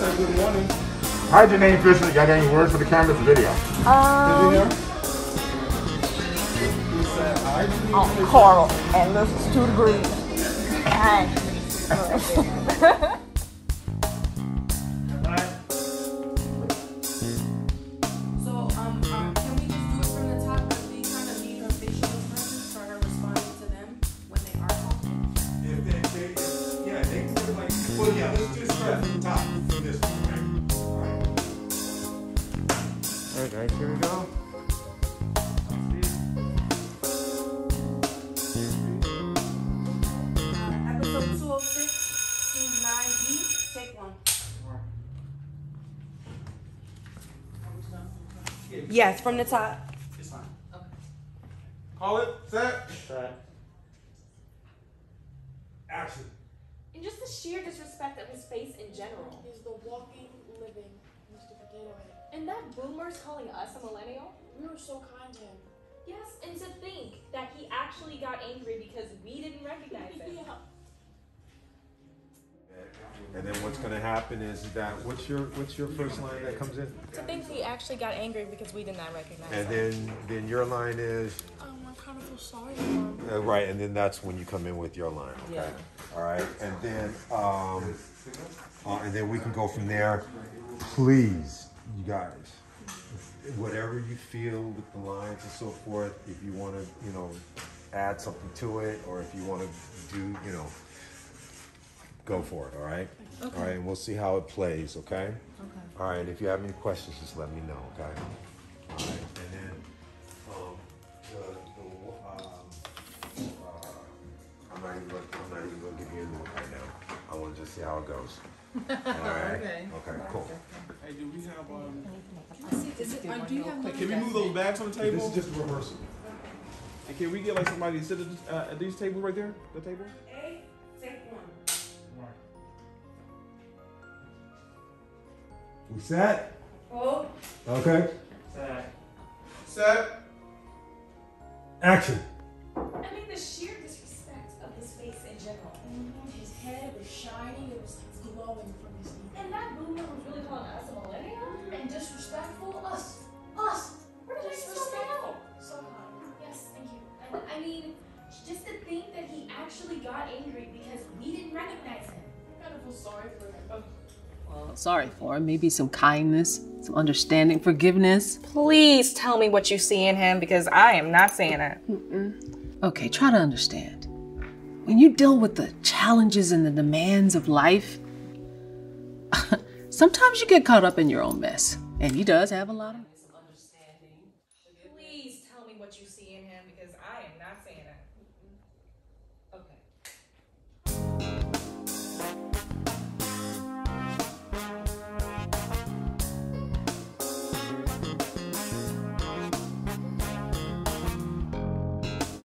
said good morning. How'd your name, Fisher? Got any words for the camera? It's a video. Um, He said hi. I'm Carl, and this is two degrees. Hi. So, um, um, can we just do it from the top because we kind of need her facial expressions for her responding to them when they are talking? If they, they, yeah, they can like, well, yeah, let's just All right. All right, guys, here we go. Uh, episode 206, scene 9B, take one. Yes, from the top. It's fine. Okay. Call it, set. set. Action. And just the sheer disrespect of his face in general. He's the walking, living Mr. Potato Head. And that boomer's calling us a millennial? We were so kind to him. Yes, and to think that he actually got angry because we didn't recognize him. yeah. And then what's gonna happen is that, what's your, what's your first line that comes in? To think he actually got angry because we did not recognize And him. then, then your line is, Um, I kind of feel sorry for him. uh, right, and then that's when you come in with your line, okay? All right, and then, um, uh, and then we can go from there. Please, you guys, whatever you feel with the lines and so forth, if you wanna, you know, add something to it, or if you wanna do, you know, go for it, all right? All right, and we'll see how it plays, okay? Okay. All right, if you have any questions, just let me know, okay? All right, and then, um, the, the, um, uh, I'm not even, gonna- I'm not even gonna give you a note right now. I wanna just see how it goes. All right? Okay. Okay, cool. Hey, do we have, Is it, do you have can we move those bags on the table? This is just a rehearsal. And can we get like somebody to sit at, uh, at these tables right there? The table? A, take one. We set? Hold. Okay. Set. Set. Action. I mean, the sheer disrespect of his face in general. His head was shiny, it was glowing from his knee. And that boomer was really calling sorry for him. Well, sorry for him. Maybe some kindness, some understanding, forgiveness. Please tell me what you see in him because I am not seeing it. Okay, try to understand. When you deal with the challenges and the demands of life, sometimes you get caught up in your own mess. And he does have a lot of Please tell me what you see in him because I am not seeing it. Okay.